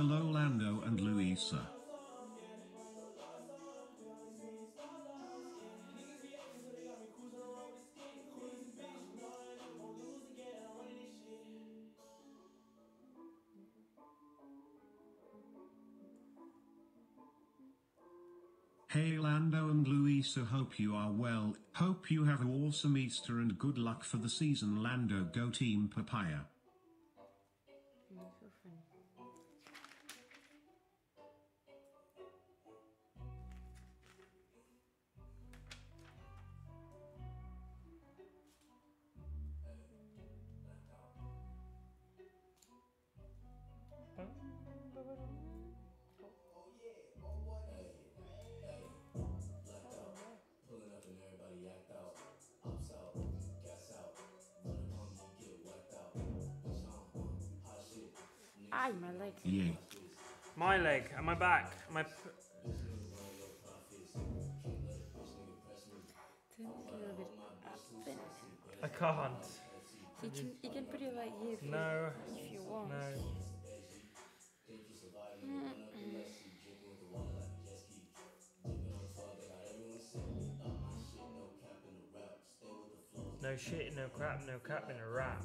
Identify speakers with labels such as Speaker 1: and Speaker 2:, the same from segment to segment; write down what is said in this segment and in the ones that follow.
Speaker 1: Hello Lando and Luisa. Hey Lando and Luisa hope you are well, hope you have an awesome Easter and good luck for the season Lando go team papaya.
Speaker 2: Aye, my leg.
Speaker 1: Yeah.
Speaker 3: My leg and my back. My. I can't.
Speaker 2: You can, you can put it like here if,
Speaker 3: no.
Speaker 2: you, if you want.
Speaker 3: No. Mm -mm. No shit, no crap, no crap in a rap.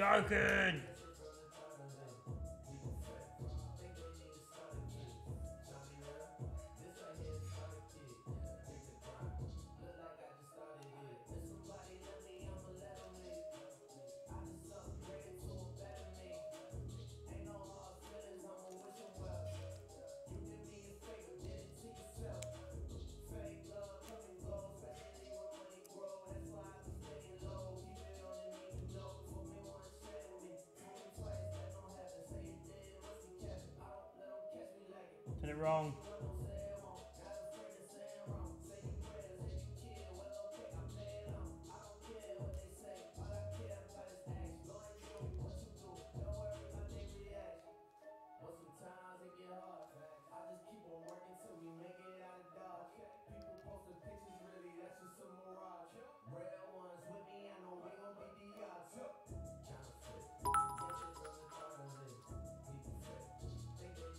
Speaker 3: Joking! wrong.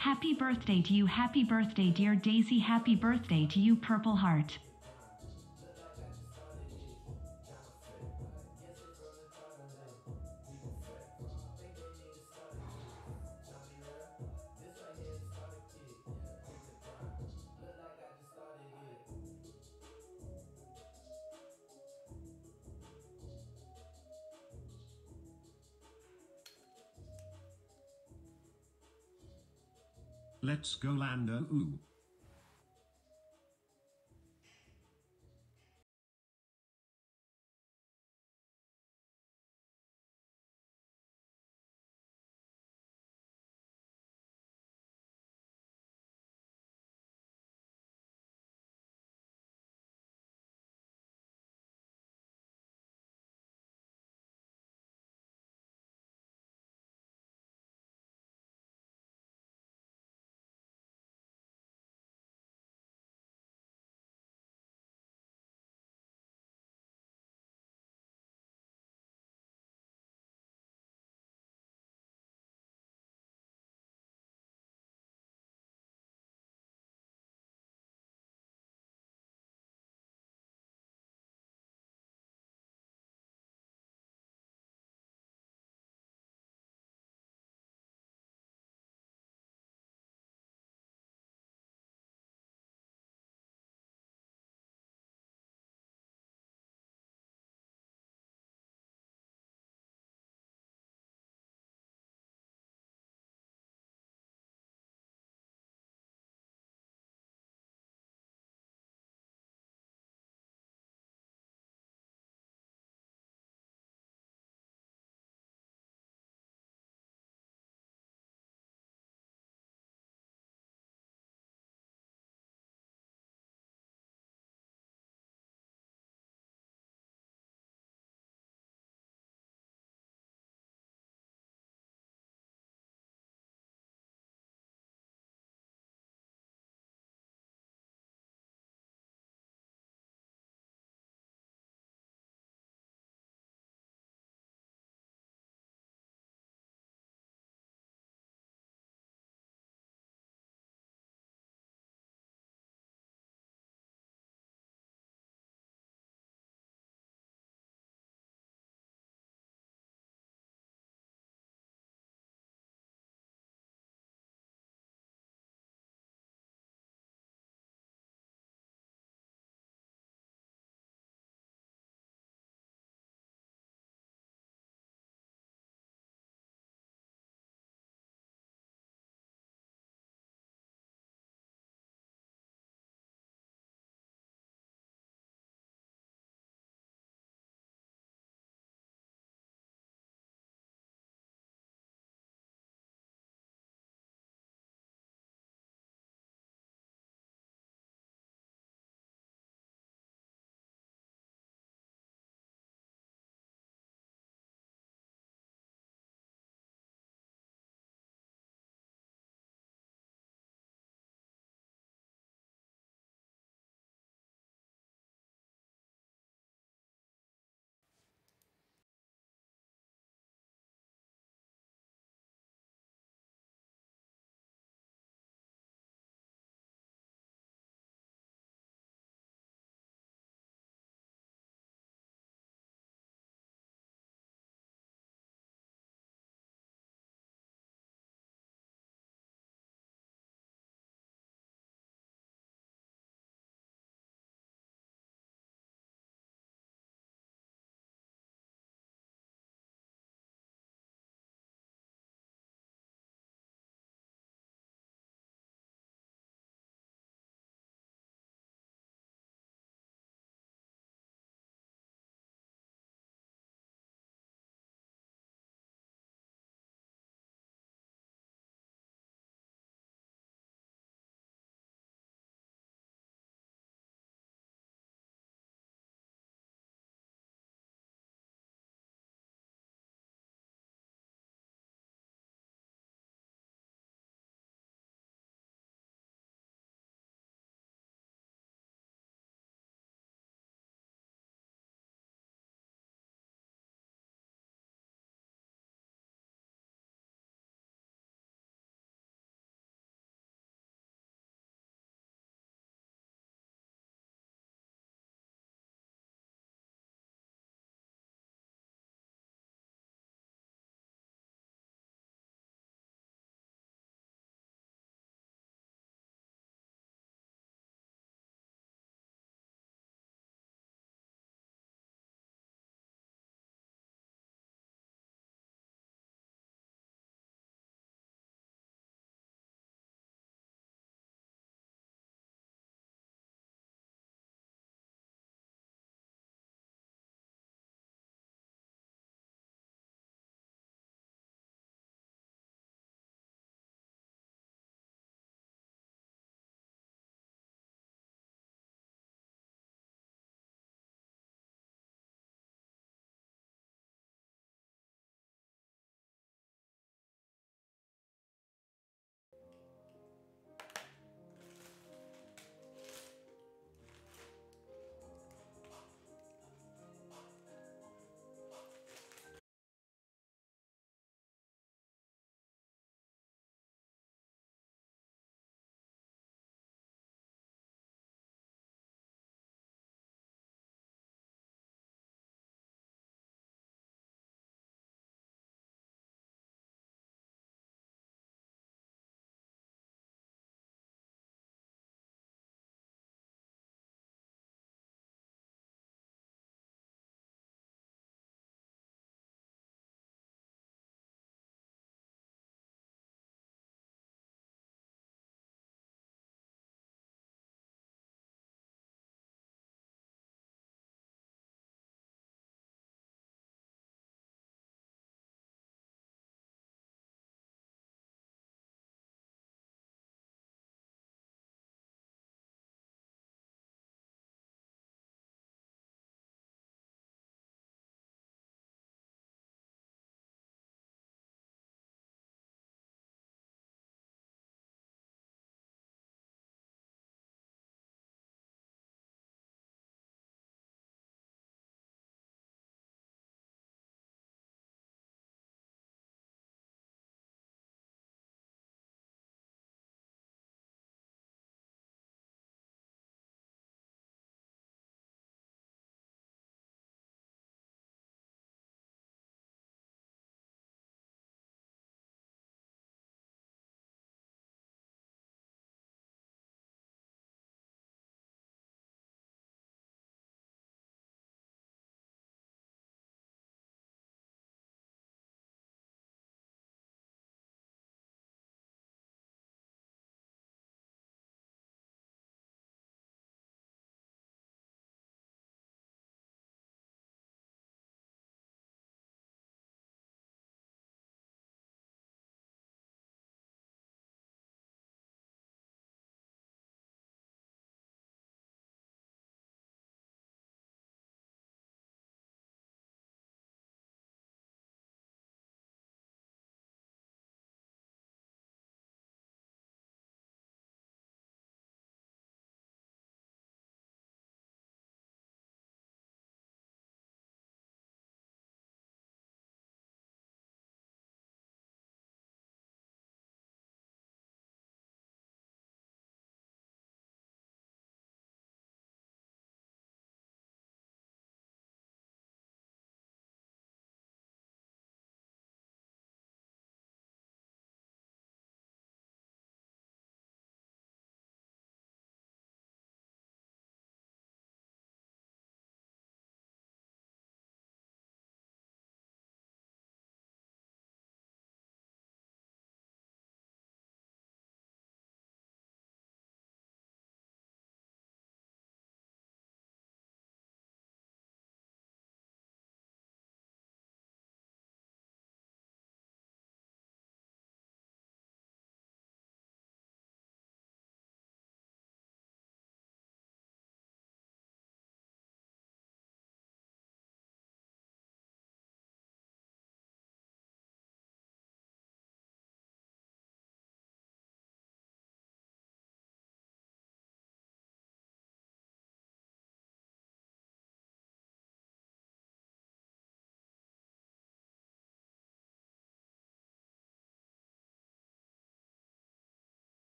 Speaker 4: Happy birthday to you. Happy birthday, dear Daisy. Happy birthday to you, Purple Heart.
Speaker 5: Let's go Lando. Ooh.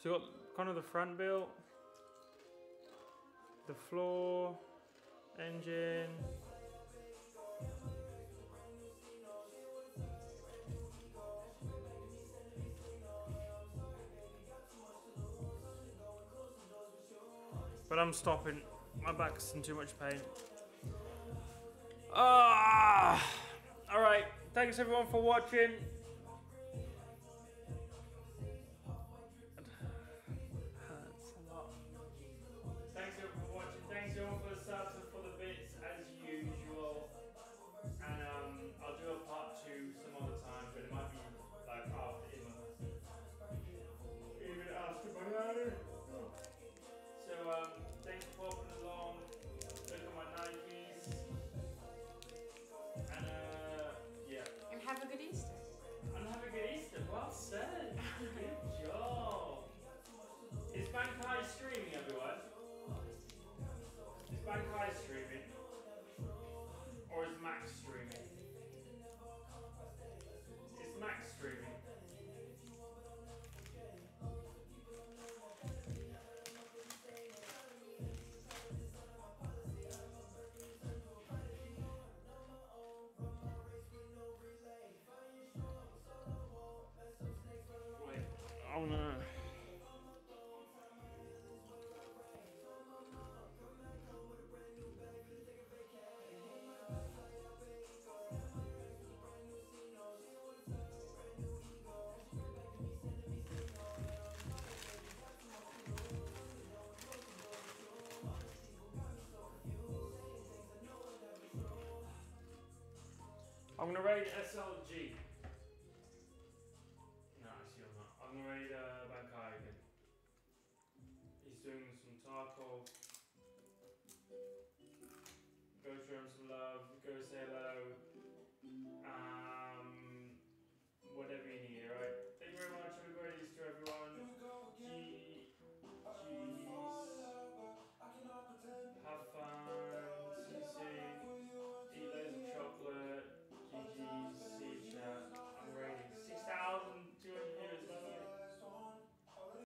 Speaker 6: So you got kind of the front built, the floor, engine. But I'm stopping. My back's in too much pain. Ah! Alright, thanks everyone for watching. history. I'm going to raid SLG.